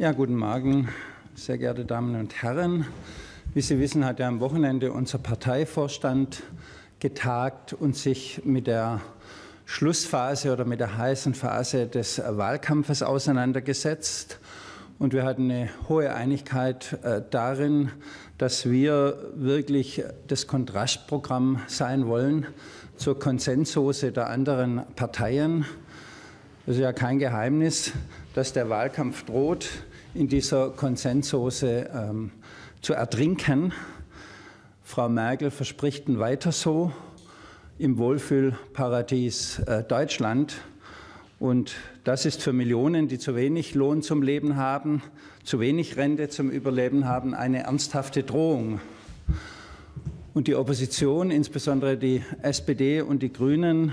Ja, guten Morgen, sehr geehrte Damen und Herren. Wie Sie wissen, hat ja am Wochenende unser Parteivorstand getagt und sich mit der Schlussphase oder mit der heißen Phase des Wahlkampfes auseinandergesetzt. Und wir hatten eine hohe Einigkeit äh, darin, dass wir wirklich das Kontrastprogramm sein wollen zur Konsensose der anderen Parteien. Es ist ja kein Geheimnis, dass der Wahlkampf droht, in dieser Konsensose ähm, zu ertrinken. Frau Merkel verspricht ein weiter so im Wohlfühlparadies äh, Deutschland. Und das ist für Millionen, die zu wenig Lohn zum Leben haben, zu wenig Rente zum Überleben haben, eine ernsthafte Drohung. Und die Opposition, insbesondere die SPD und die Grünen,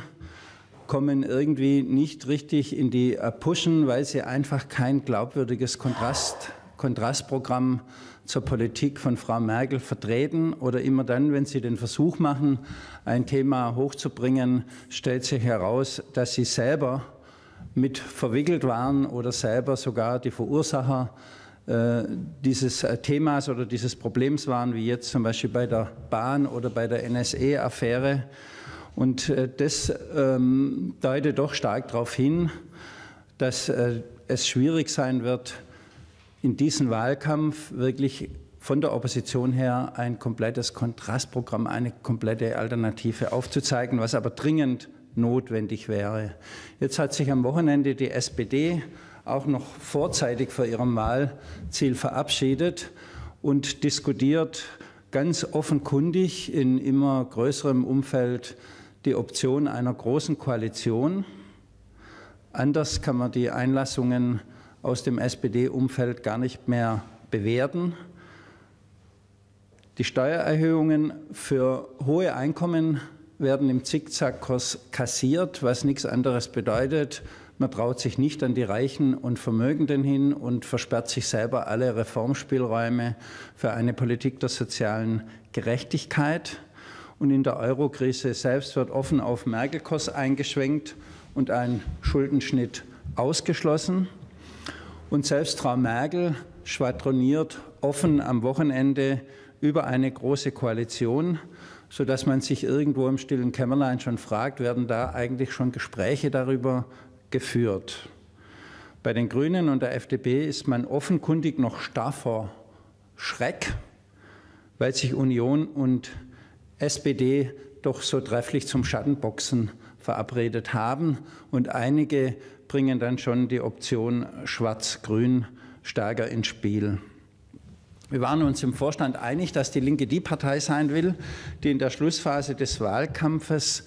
kommen irgendwie nicht richtig in die äh, Puschen, weil sie einfach kein glaubwürdiges Kontrast, Kontrastprogramm zur Politik von Frau Merkel vertreten. Oder immer dann, wenn sie den Versuch machen, ein Thema hochzubringen, stellt sich heraus, dass sie selber mit verwickelt waren oder selber sogar die Verursacher äh, dieses äh, Themas oder dieses Problems waren, wie jetzt zum Beispiel bei der Bahn oder bei der NSE-Affäre. Und äh, das ähm, deutet doch stark darauf hin, dass äh, es schwierig sein wird, in diesem Wahlkampf wirklich von der Opposition her ein komplettes Kontrastprogramm, eine komplette Alternative aufzuzeigen, was aber dringend notwendig wäre. Jetzt hat sich am Wochenende die SPD auch noch vorzeitig vor ihrem Wahlziel verabschiedet und diskutiert ganz offenkundig in immer größerem Umfeld die Option einer großen Koalition. Anders kann man die Einlassungen aus dem SPD-Umfeld gar nicht mehr bewerten. Die Steuererhöhungen für hohe Einkommen werden im Zickzackkurs kassiert, was nichts anderes bedeutet. Man traut sich nicht an die Reichen und Vermögenden hin und versperrt sich selber alle Reformspielräume für eine Politik der sozialen Gerechtigkeit. Und in der Eurokrise selbst wird offen auf Merkel-Kurs eingeschwenkt und ein Schuldenschnitt ausgeschlossen. Und selbst Frau Merkel schwadroniert offen am Wochenende über eine große Koalition, sodass man sich irgendwo im stillen Kämmerlein schon fragt, werden da eigentlich schon Gespräche darüber geführt. Bei den Grünen und der FDP ist man offenkundig noch starr vor Schreck, weil sich Union und SPD doch so trefflich zum Schattenboxen verabredet haben. Und einige bringen dann schon die Option Schwarz-Grün stärker ins Spiel. Wir waren uns im Vorstand einig, dass die Linke die Partei sein will, die in der Schlussphase des Wahlkampfes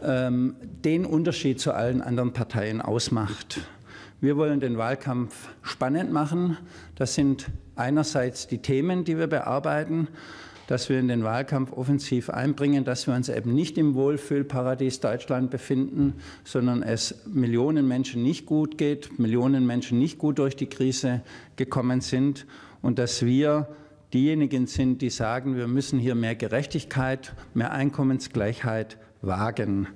ähm, den Unterschied zu allen anderen Parteien ausmacht. Wir wollen den Wahlkampf spannend machen. Das sind einerseits die Themen, die wir bearbeiten, dass wir in den Wahlkampf offensiv einbringen, dass wir uns eben nicht im Wohlfühlparadies Deutschland befinden, sondern es Millionen Menschen nicht gut geht, Millionen Menschen nicht gut durch die Krise gekommen sind und dass wir diejenigen sind, die sagen, wir müssen hier mehr Gerechtigkeit, mehr Einkommensgleichheit wagen.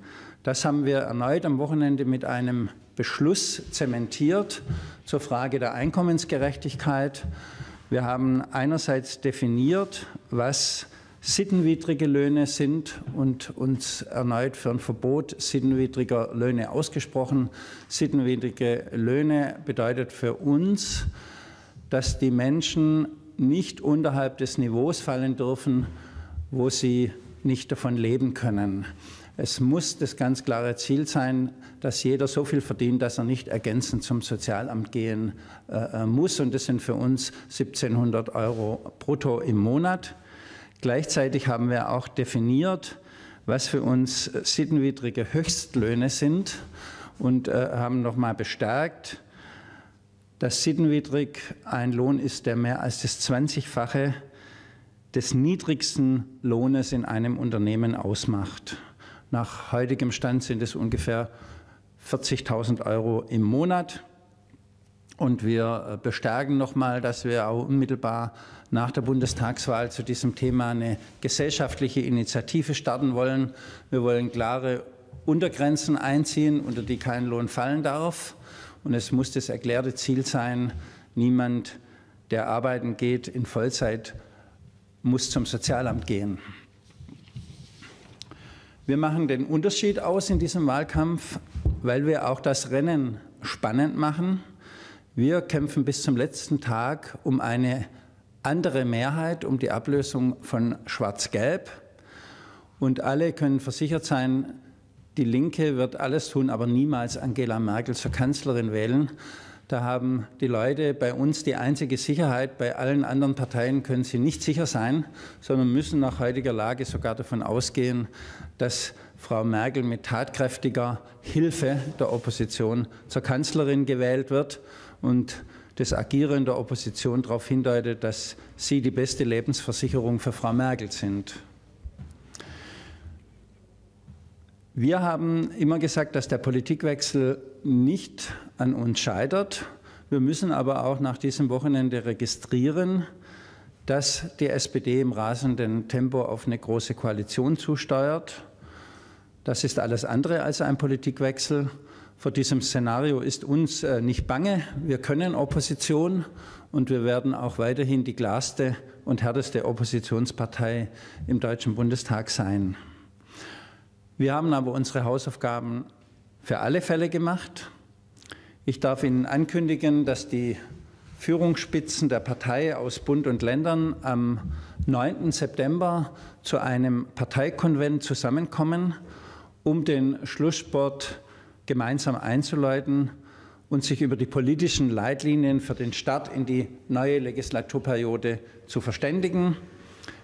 Das haben wir erneut am Wochenende mit einem Beschluss zementiert zur Frage der Einkommensgerechtigkeit. Wir haben einerseits definiert, was sittenwidrige Löhne sind und uns erneut für ein Verbot sittenwidriger Löhne ausgesprochen. Sittenwidrige Löhne bedeutet für uns, dass die Menschen nicht unterhalb des Niveaus fallen dürfen, wo sie nicht davon leben können. Es muss das ganz klare Ziel sein, dass jeder so viel verdient, dass er nicht ergänzend zum Sozialamt gehen äh, äh muss. Und das sind für uns 1700 Euro brutto im Monat. Gleichzeitig haben wir auch definiert, was für uns sittenwidrige Höchstlöhne sind und äh, haben nochmal bestärkt, dass sittenwidrig ein Lohn ist, der mehr als das 20-fache des niedrigsten Lohnes in einem Unternehmen ausmacht. Nach heutigem Stand sind es ungefähr 40.000 Euro im Monat. Und wir äh, bestärken nochmal, dass wir auch unmittelbar nach der Bundestagswahl zu diesem Thema eine gesellschaftliche Initiative starten wollen. Wir wollen klare Untergrenzen einziehen, unter die kein Lohn fallen darf. Und es muss das erklärte Ziel sein, Niemand, der arbeiten geht in Vollzeit, muss zum Sozialamt gehen. Wir machen den Unterschied aus in diesem Wahlkampf, weil wir auch das Rennen spannend machen. Wir kämpfen bis zum letzten Tag um eine andere Mehrheit, um die Ablösung von Schwarz-Gelb. Und alle können versichert sein, die Linke wird alles tun, aber niemals Angela Merkel zur Kanzlerin wählen. Da haben die Leute bei uns die einzige Sicherheit. Bei allen anderen Parteien können sie nicht sicher sein, sondern müssen nach heutiger Lage sogar davon ausgehen, dass Frau Merkel mit tatkräftiger Hilfe der Opposition zur Kanzlerin gewählt wird und das Agieren der Opposition darauf hindeutet, dass sie die beste Lebensversicherung für Frau Merkel sind. Wir haben immer gesagt, dass der Politikwechsel nicht an uns scheitert. Wir müssen aber auch nach diesem Wochenende registrieren, dass die SPD im rasenden Tempo auf eine große Koalition zusteuert. Das ist alles andere als ein Politikwechsel. Vor diesem Szenario ist uns äh, nicht bange. Wir können Opposition und wir werden auch weiterhin die klarste und härteste Oppositionspartei im Deutschen Bundestag sein. Wir haben aber unsere Hausaufgaben für alle Fälle gemacht. Ich darf Ihnen ankündigen, dass die Führungsspitzen der Partei aus Bund und Ländern am 9. September zu einem Parteikonvent zusammenkommen, um den Schlusssport gemeinsam einzuleiten und sich über die politischen Leitlinien für den Start in die neue Legislaturperiode zu verständigen.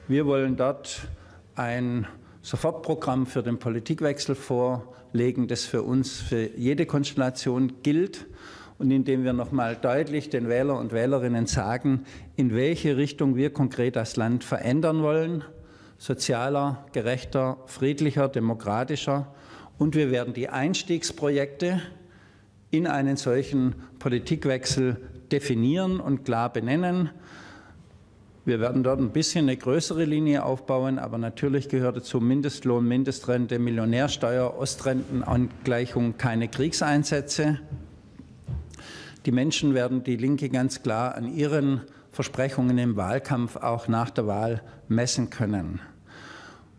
Wir wollen dort ein Sofortprogramm für den Politikwechsel vorlegen, das für uns, für jede Konstellation gilt und indem wir noch mal deutlich den Wähler und Wählerinnen sagen, in welche Richtung wir konkret das Land verändern wollen, sozialer, gerechter, friedlicher, demokratischer. Und wir werden die Einstiegsprojekte in einen solchen Politikwechsel definieren und klar benennen. Wir werden dort ein bisschen eine größere Linie aufbauen, aber natürlich gehört dazu Mindestlohn, Mindestrente, Millionärsteuer, Ostrentenangleichung, keine Kriegseinsätze. Die Menschen werden die Linke ganz klar an ihren Versprechungen im Wahlkampf auch nach der Wahl messen können.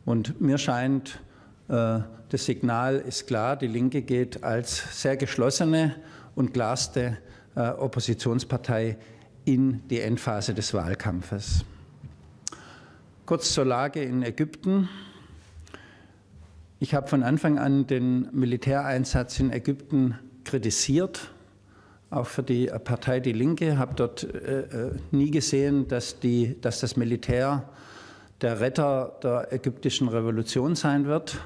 Und mir scheint, äh, das Signal ist klar, die Linke geht als sehr geschlossene und klarste äh, Oppositionspartei in die Endphase des Wahlkampfes. Kurz zur Lage in Ägypten. Ich habe von Anfang an den Militäreinsatz in Ägypten kritisiert, auch für die Partei Die Linke, habe dort äh, äh, nie gesehen, dass, die, dass das Militär der Retter der ägyptischen Revolution sein wird.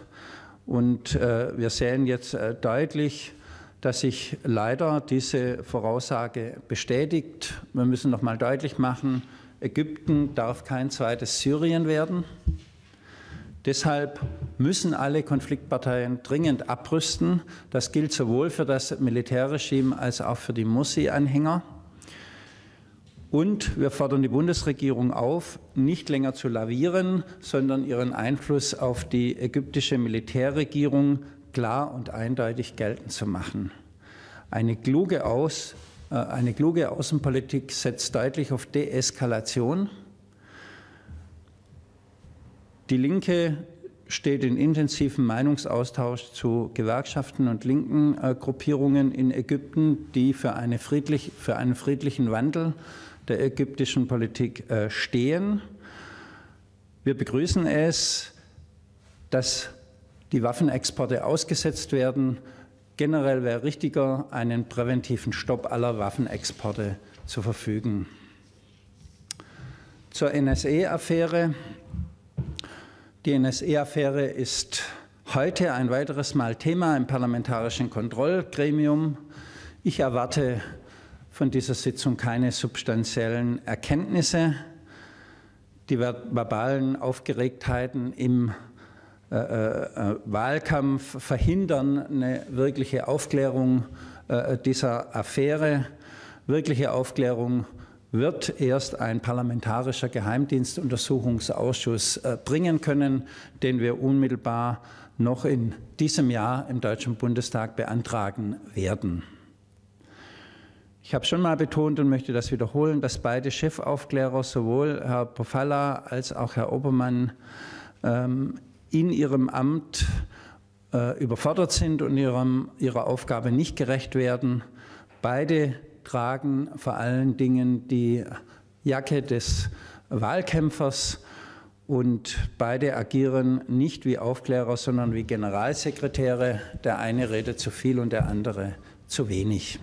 Und äh, wir sehen jetzt äh, deutlich, dass sich leider diese Voraussage bestätigt. Wir müssen noch mal deutlich machen, Ägypten darf kein zweites Syrien werden. Deshalb müssen alle Konfliktparteien dringend abrüsten. Das gilt sowohl für das Militärregime als auch für die Mursi-Anhänger. Und wir fordern die Bundesregierung auf, nicht länger zu lavieren, sondern ihren Einfluss auf die ägyptische Militärregierung klar und eindeutig geltend zu machen. Eine kluge, Aus, äh, eine kluge Außenpolitik setzt deutlich auf Deeskalation. Die Linke steht in intensivem Meinungsaustausch zu Gewerkschaften und linken äh, Gruppierungen in Ägypten, die für, eine friedlich, für einen friedlichen Wandel der ägyptischen Politik äh, stehen. Wir begrüßen es, dass die Waffenexporte ausgesetzt werden. Generell wäre richtiger, einen präventiven Stopp aller Waffenexporte zu verfügen. Zur NSE-Affäre. Die NSE-Affäre ist heute ein weiteres Mal Thema im parlamentarischen Kontrollgremium. Ich erwarte von dieser Sitzung keine substanziellen Erkenntnisse. Die verbalen Aufgeregtheiten im Wahlkampf verhindern eine wirkliche Aufklärung äh, dieser Affäre. Wirkliche Aufklärung wird erst ein parlamentarischer Geheimdienstuntersuchungsausschuss bringen können, den wir unmittelbar noch in diesem Jahr im Deutschen Bundestag beantragen werden. Ich habe schon mal betont und möchte das wiederholen, dass beide Chefaufklärer, sowohl Herr Pofalla als auch Herr Obermann, ähm, in ihrem Amt äh, überfordert sind und ihrem, ihrer Aufgabe nicht gerecht werden. Beide tragen vor allen Dingen die Jacke des Wahlkämpfers und beide agieren nicht wie Aufklärer, sondern wie Generalsekretäre. Der eine redet zu viel und der andere zu wenig.